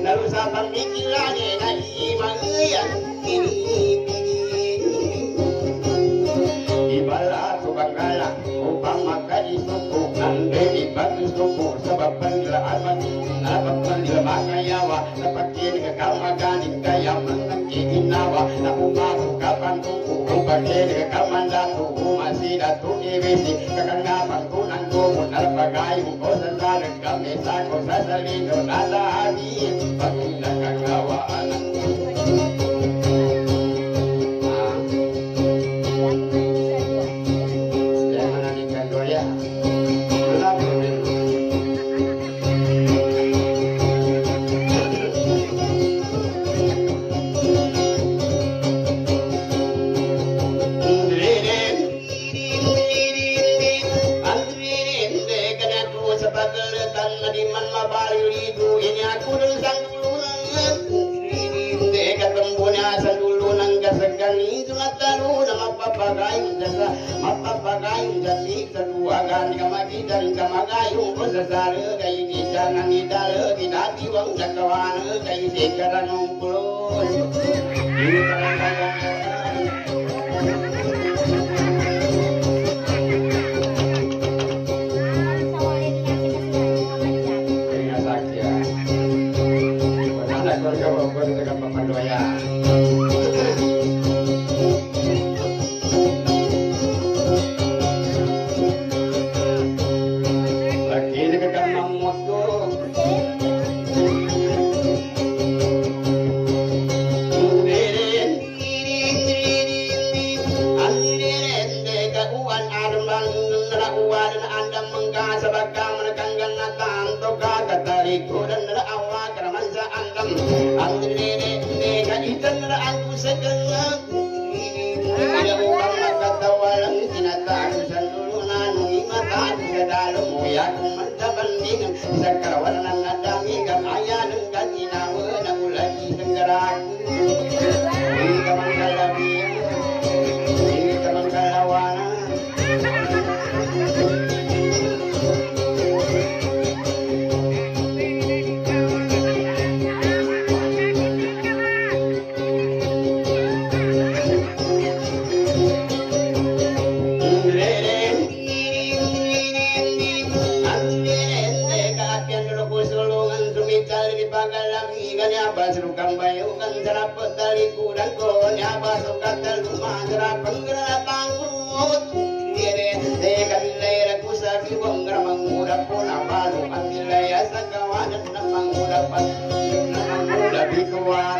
Lalu sa pamikirannya na imangayan Ibala Pendila makayawa Dapat kini kekamaganing kaya menangki ginawa Na umaku kapan kuku Upang kini kekamandatu Masih datu ibisi Kakangapan kunang kumun Alpagay mo ko sa Ah, ยุปสสารกายนิจานันิดาลกินาติวังจักรวาลกายเสกรนุปุโรหิตรังกัง Sakarawan ng wow.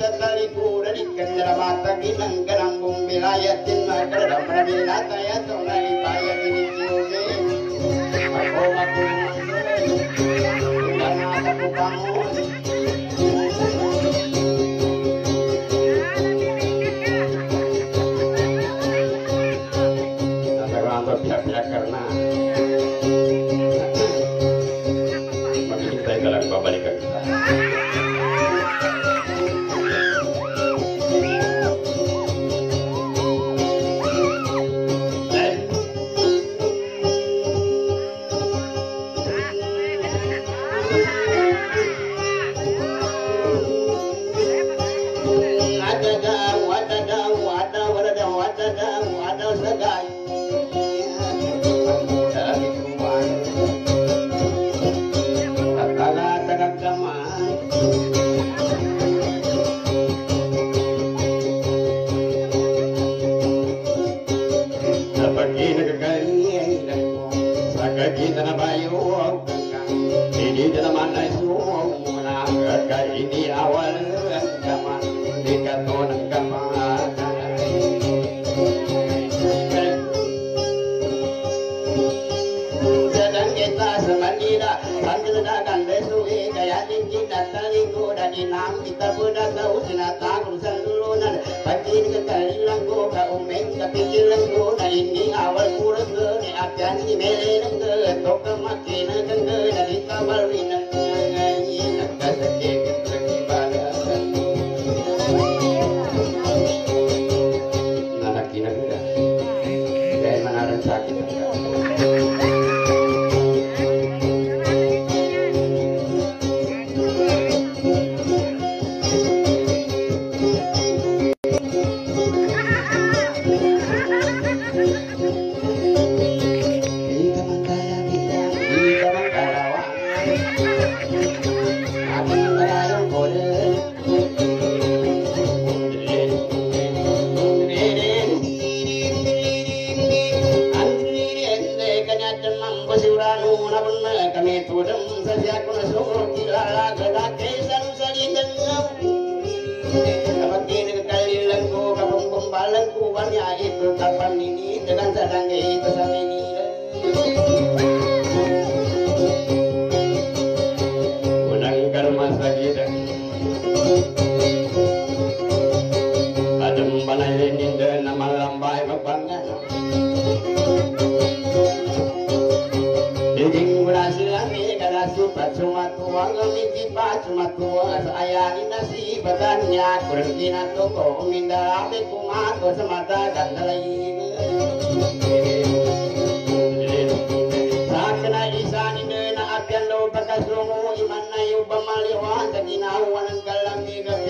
தத்தளி பூரணி கஞ்சர மாத்தகி நங்கரங்கும் விலாயத்தின் மகள் ரமணவில்லா தய தொலை பாய விரித்தியோகே ஓமக்கு verdad.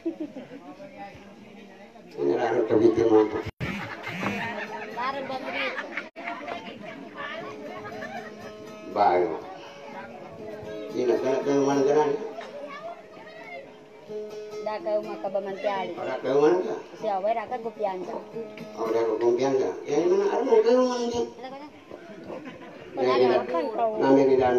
ini Sino ka na kayo man ganan? Da kayo mga kabamantiali. Para kayo man ka? Siya, wala ka gupiansa. Oh, wala ka gupiansa. Yan man, mana? mo mau man dyan. Nami ni daan.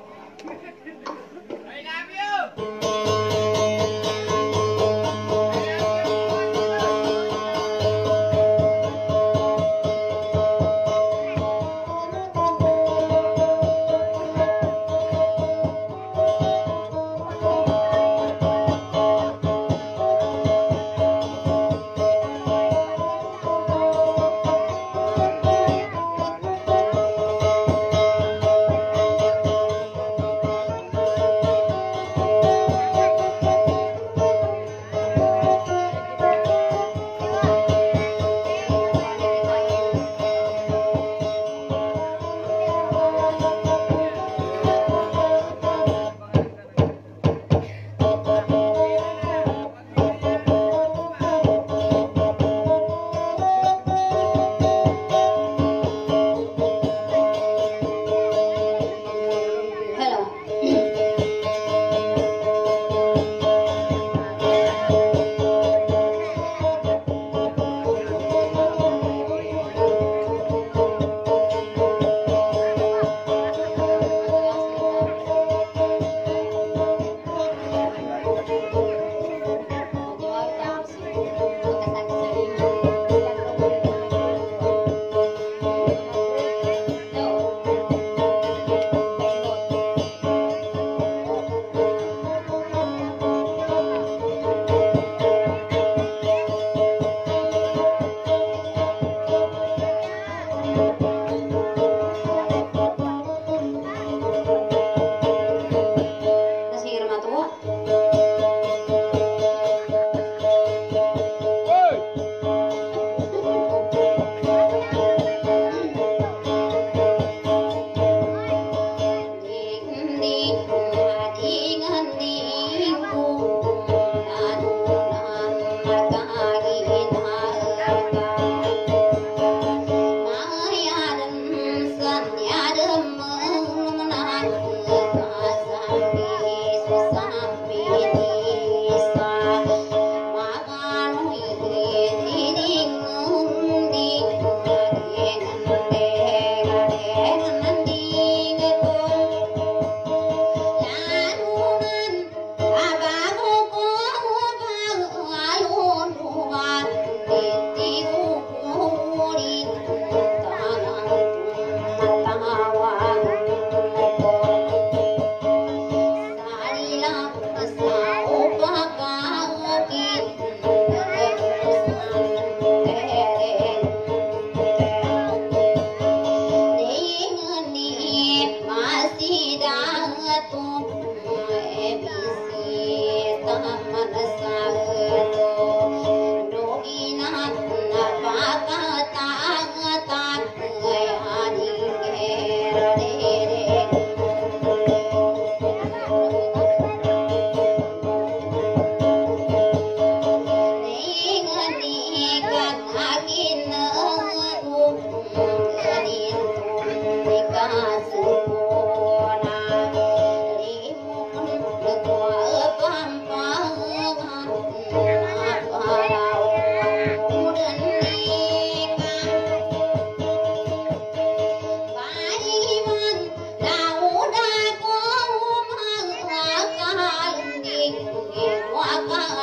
I got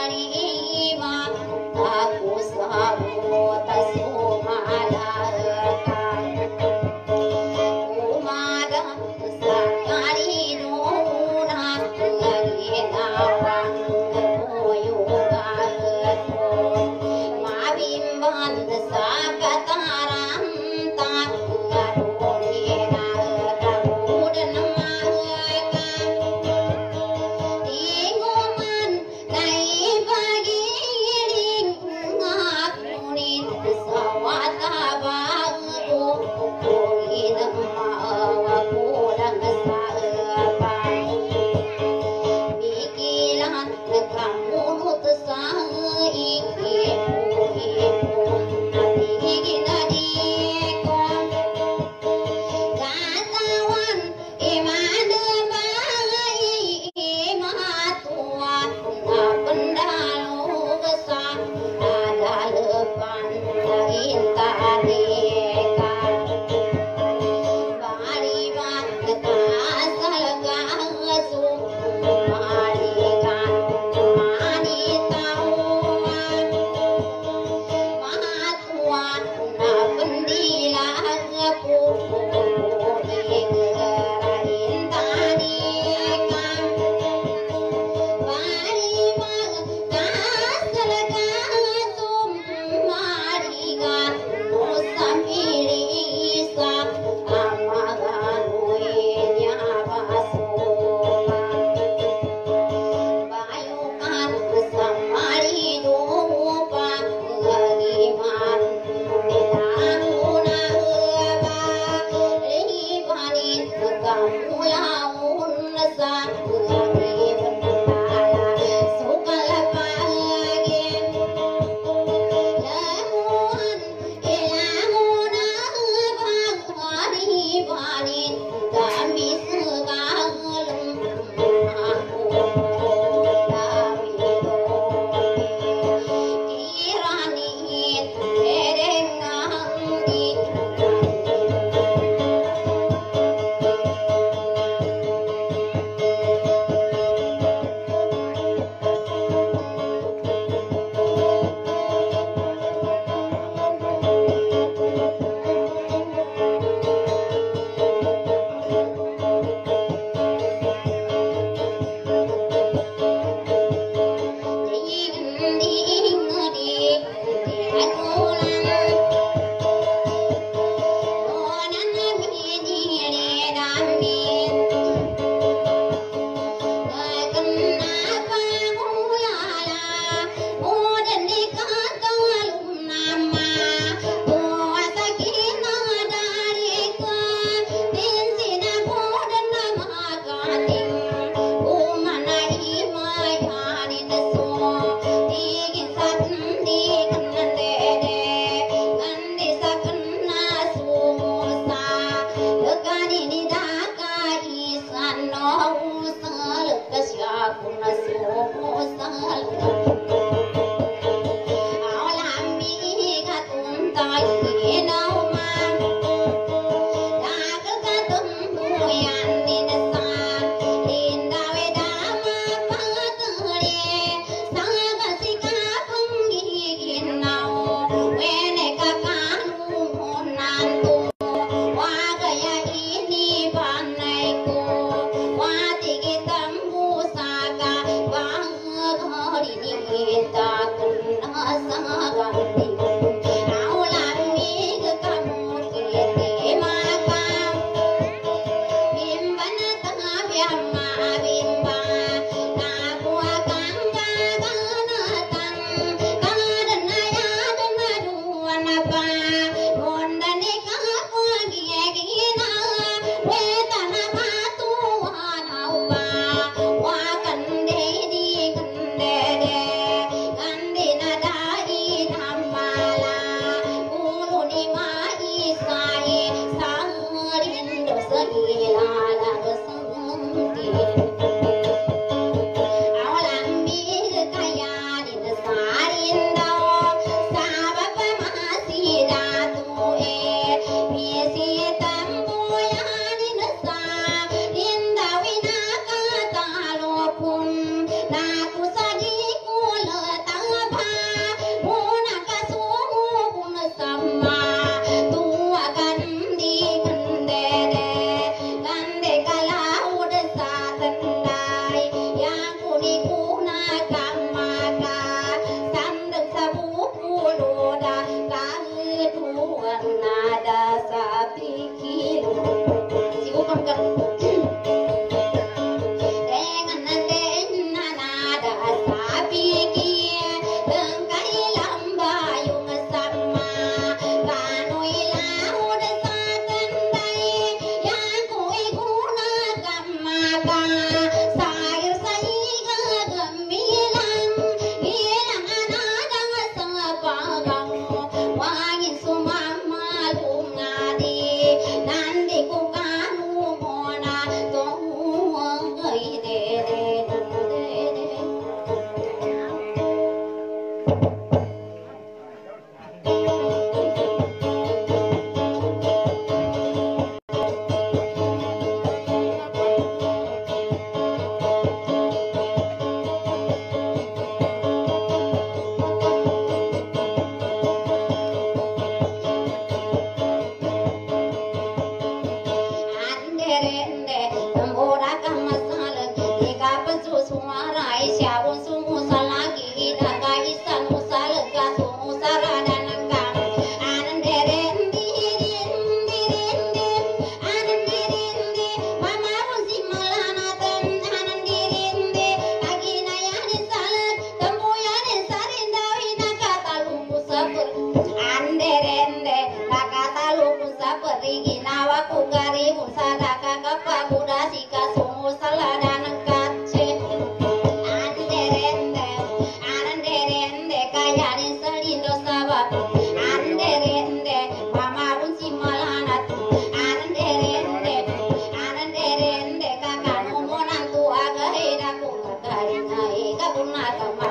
Ilmu ini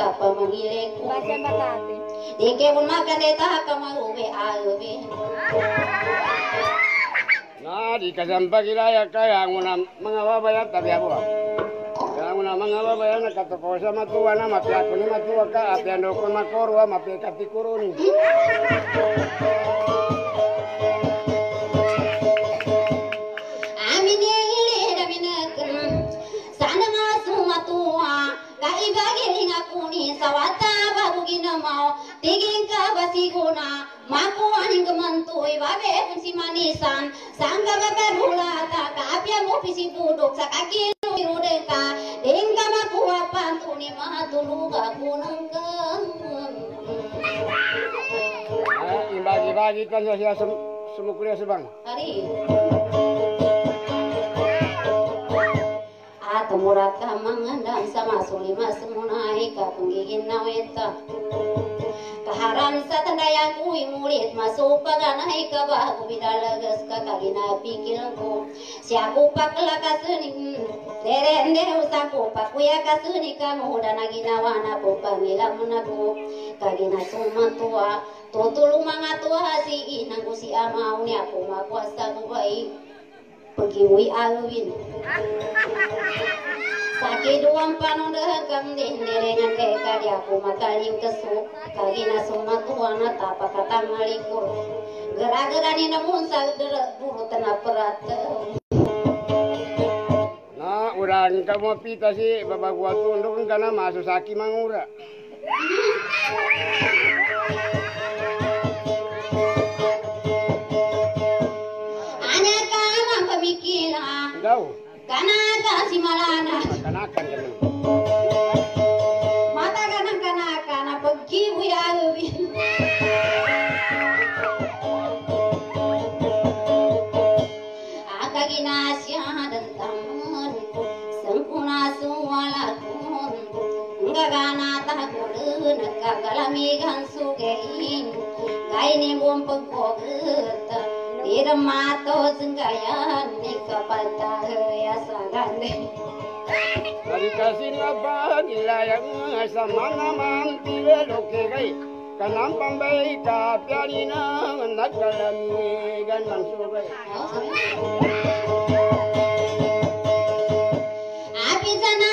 ka pamangile ko Baca Makati. Dike pun makan deta kamaruwe awe Nah, di kasampa kilaya kaya nguna mga babayan tabi ako. Kaya nguna mga babayan nakataposa matuwa na mapya ko ni matuwa ka apya no ko makorwa mapya kapikuruni. Amine ile da minakun sana ngasu matua ka ibagi linga kuni sawata babu gina mau tiging ka basi guna maku aning kemantu ibabe pun si manisan sangga babe rula ta ka apia mo pisi buduk sakaki deka dingka maku apan tuni mahatulu ga kunang Ah, ibagi-bagi kan sum sumukulya subang. Hari. Ato muraka mangandang sama sulima semunai ka tunggigin na weta. Kaharam sa tandayang kui mulit masuk paganay ka bidalagas ka kagina pikil ko. Siya ko pakla ka suning derende usa ko pakuya ka suning ka muda na ginawa na po pangilam na ko. Kagina sumatua tutulong mga tuwa si inang ko si amaw niya ko makwasa pegiwi Alwin. Sakit duam panundahan kang dinderenya ke kali aku makaling kesuk kali nasuma tuana tapa kata malikur. Gerak-gerani namun sadar buru tena perat nah urang kamu pita sih? Bapak gua tunduk kana masuk saki mangura. ಮಿಕ್ಕಿದ ಕನಕ ಸಿಮಲಾನ ಮತಗನ ಕನಕನ ಪಕ್ಕಿ ಉಯಾದು ಆಗಗಿನ ಸ್ಯಾದಂತಮ್ಮನು ಸಂಪುಣ ಸುವಲ ಗಗನಾಥ ಕೊಡು ನಕ್ಕ ಗಲಮಿ ಗನ್ಸು ಗೈ ಗೈನೆ ಗೊಂಪು ಹೋಗು तीर मातो गया निकपता है सगंदे कसिला बानी लायंग समान मान दिवे लोके गई कनाम बंबई का प्यारी ना नकलम गन मंसू गई आप इतना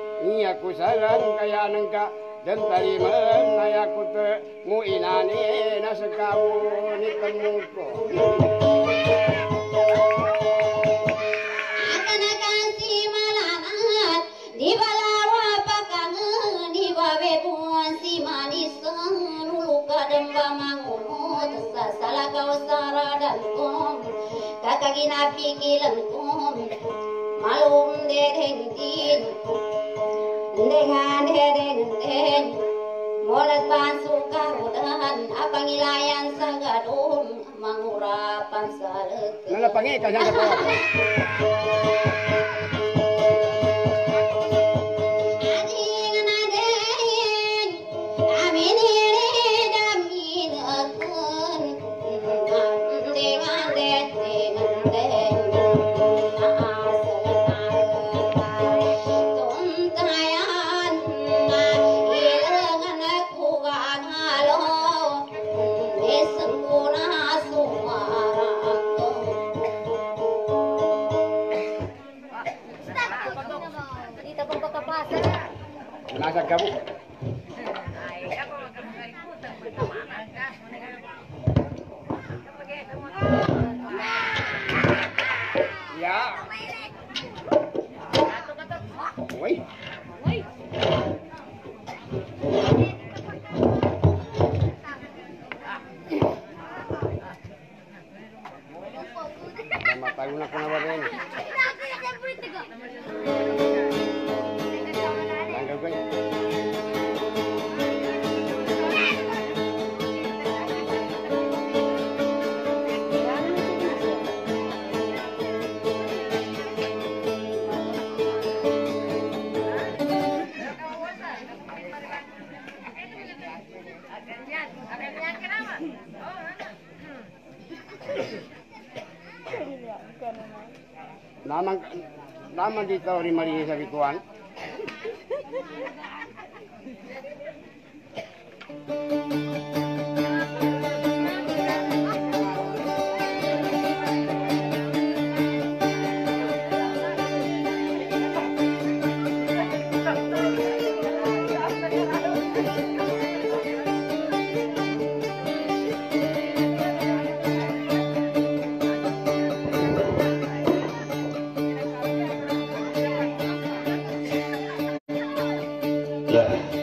namang Iya ku saran kaya nangka Dan taliman na aku te Mu inani na sekawu ni temuko. Akan kasih malanat di balawa pakangen di layang sagadung mangurapan saleuk. Mangga ka kajang. Tama dito rin malinis sa bituan. Yeah.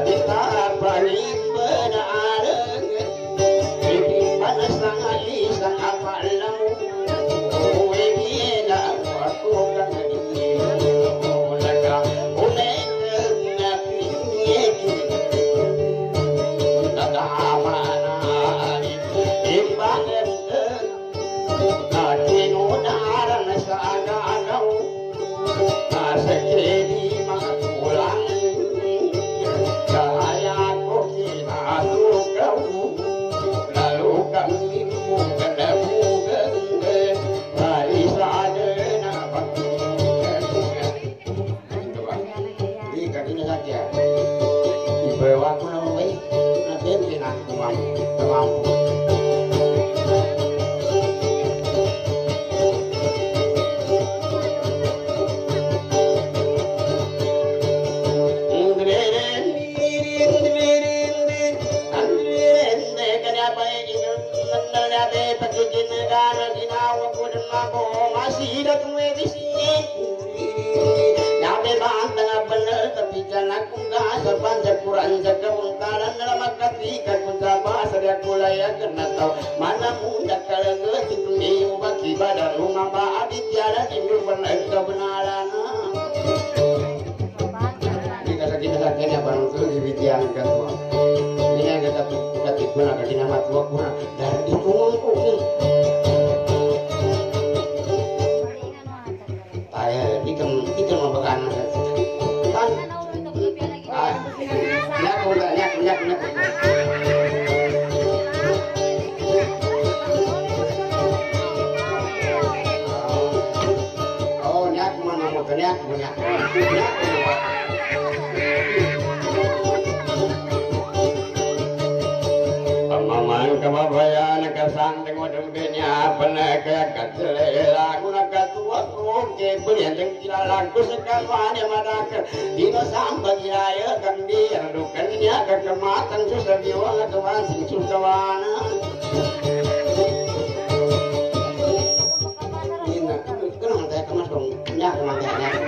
Nadita palimbanarang Nyak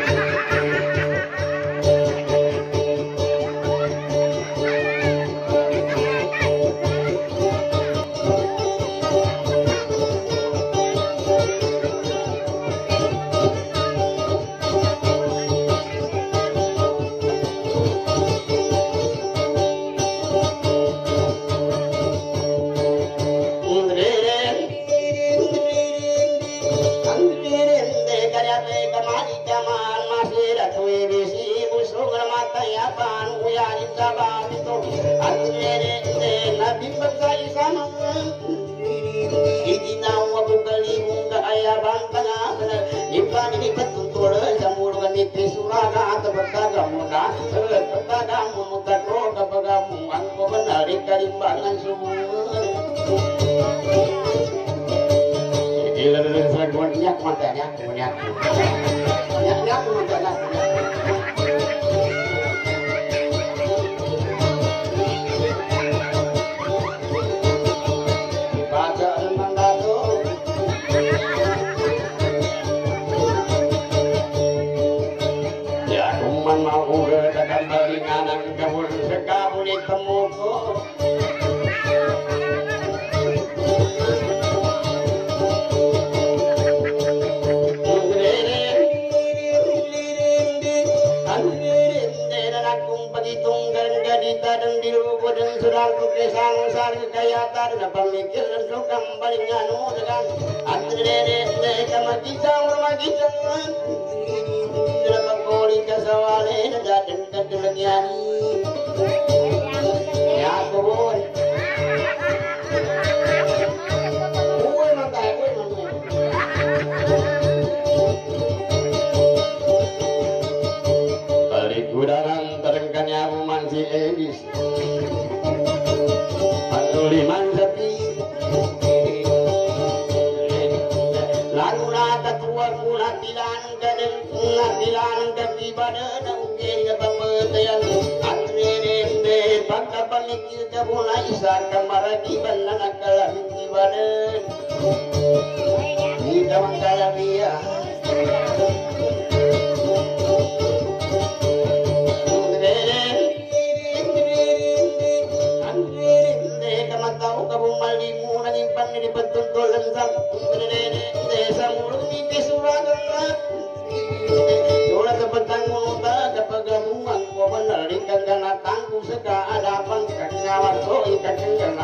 Di dalam dalam ia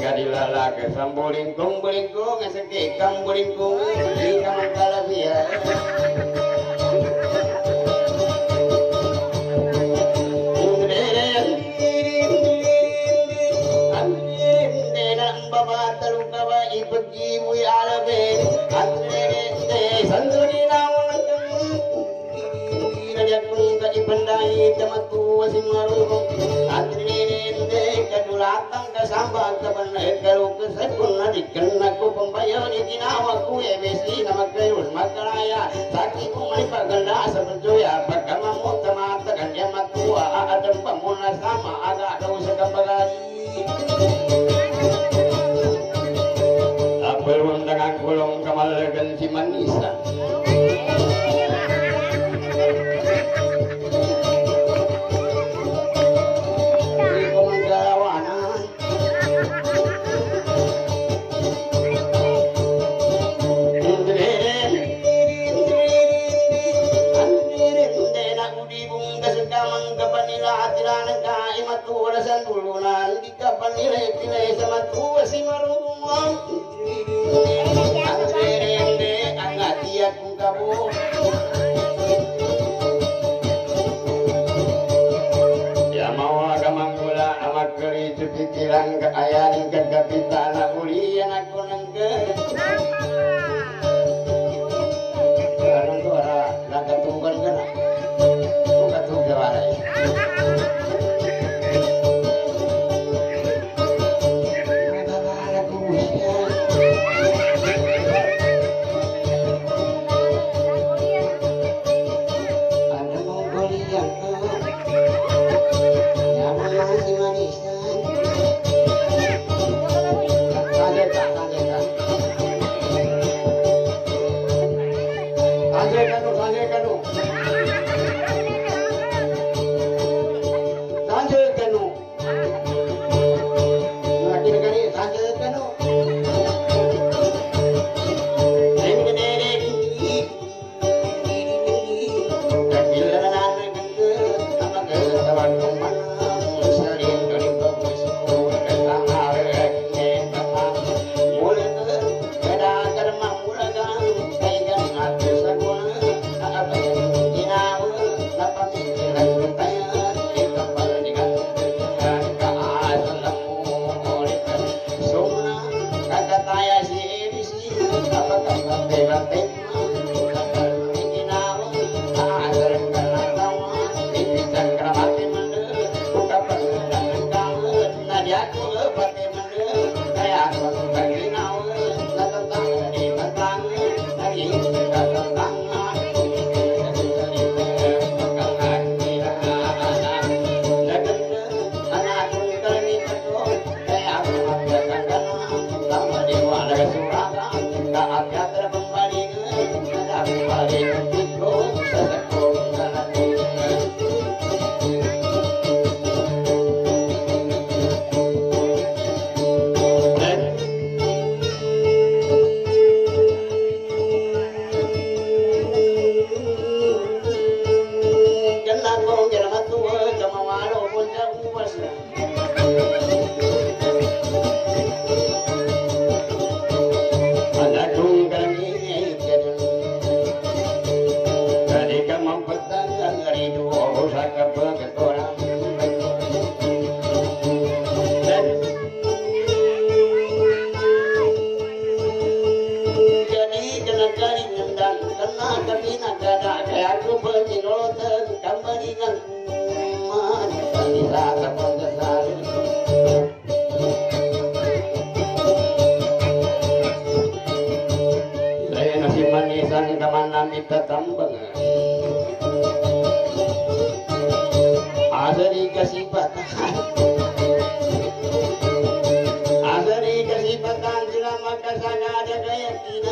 Kadilala kesambulingkung bulingkung Ngeseki kang bulingkung Ngeseki kang kalabia Sandri datang ke samba teman hekaru ke sekun di kenna ku pembayar di kinawa ku ebesi nama kairun makaraya. Saki ku melipa ganda sebenjoya pakama mutu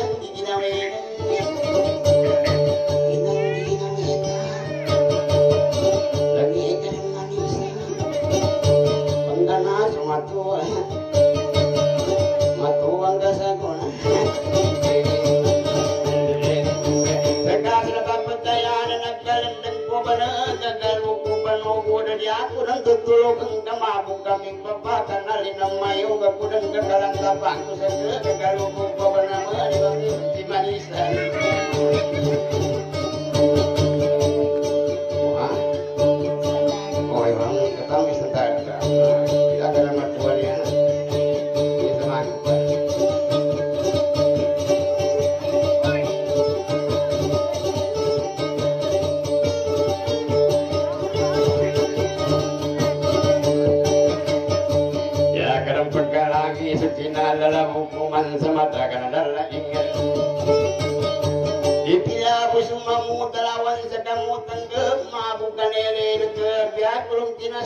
keyakinan di ugo dari aku dan tutulog ang kamabog kaming babakan alin ang mayo ako dan gagalan tapak ko sa gagal ugo ko ba naman ibang.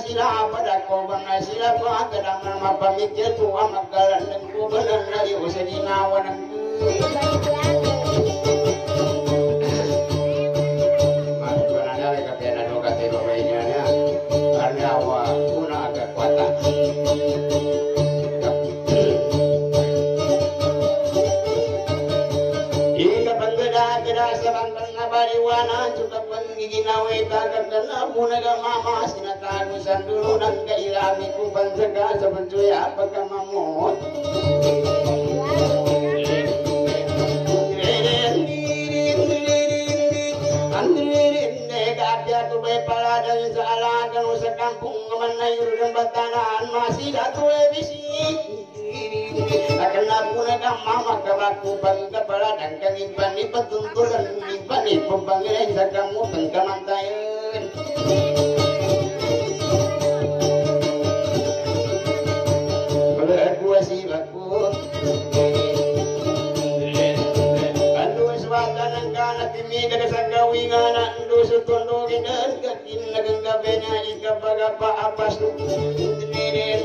Sila pada kau bangga sila pa kadang nama pamikir tua makalan dan ku benar dari usadina kagagana Munaga mama sinatago sa dulo Nang kailami ko pansaga sa bansuya pagkamamot sa alagan sa kampung manayur ng batanan masih datuwe bisi akan aku nak mama kabaku bangga pala dan kangiban ni petuntulan ni bani pembangiran sa kamu pengkamantayan Berdua si baku Andu andu ginan kakin nagang gabenya ikapagapa apas tu Tinirende sa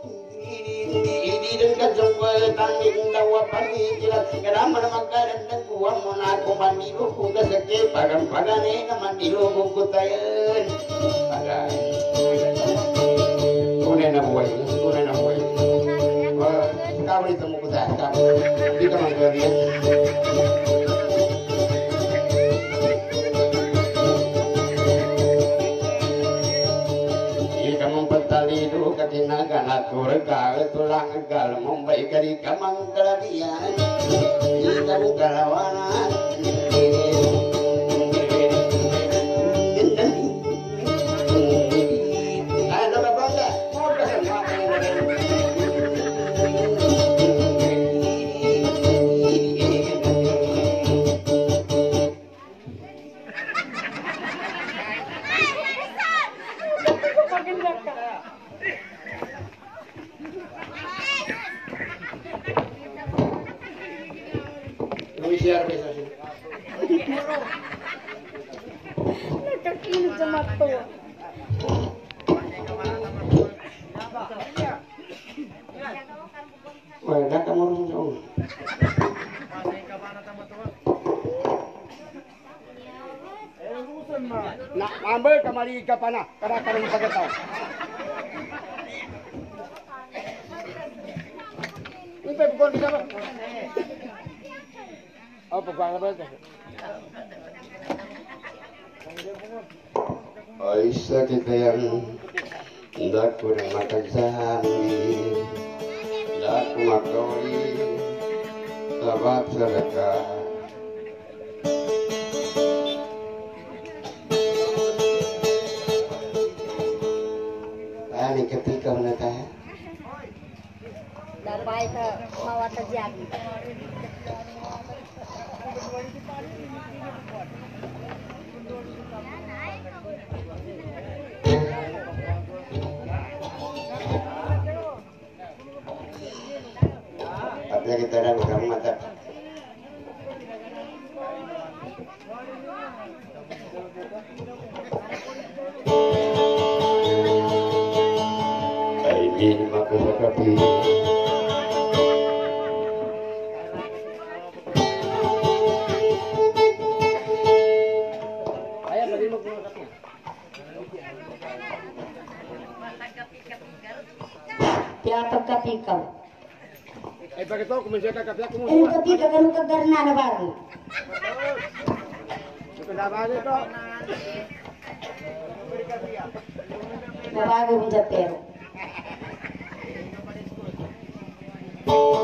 ka jungkwal tanging dawa panikilat Karaman magkaran ng kuwang mo na ako manilo ko kasake Pagang pagane na manilo ko kutayan Pagay Tunay na na buhay Wah, Kamu ditemu kita, kamu Di kamar kalian katinaga natur kal tulang gal ka pa na para karong pagkataw. Ini pa pukul kita ba? Oh, pagkakala ba ito? Aisyah kita yang makan sahami hendak makori sahabat sedekah Ani ketika menetah Dapat ka mawata dyan. Artinya kita ada kurang mata kapya. Tiapag kapikaw. Eh, bakit to? Kumansya ka kapya, Eh, kumuha. kapika ka nung kagarna na bago. Ito na ba ito? Nabago mo dyan pero. Thank